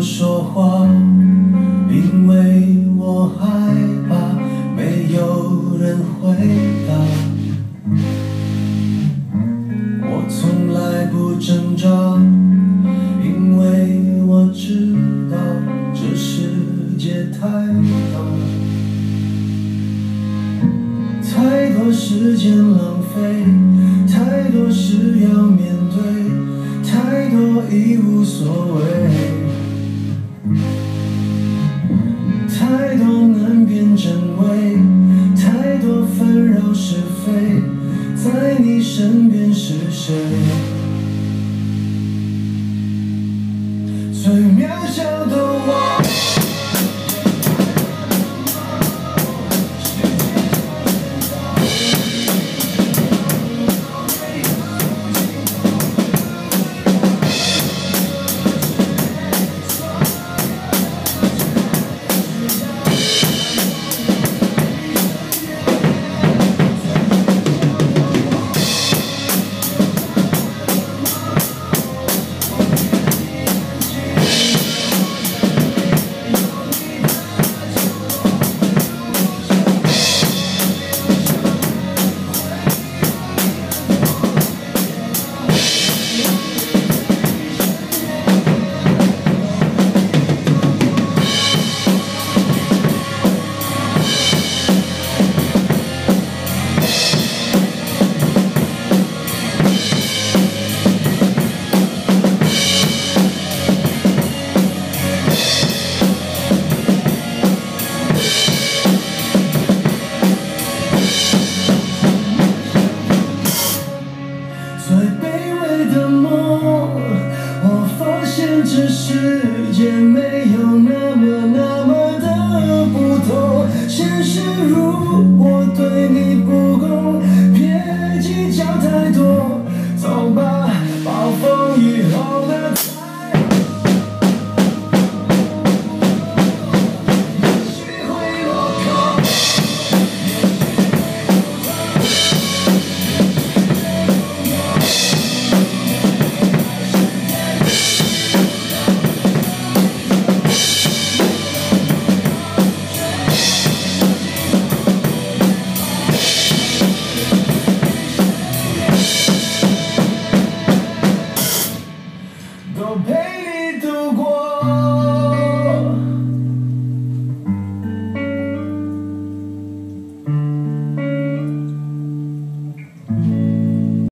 不说话，因为我害怕没有人回答。我从来不挣扎，因为我知道这世界太大，太多时间浪费，太多事要面对。太多已无所谓，是非在你身边是谁？最渺小的是如果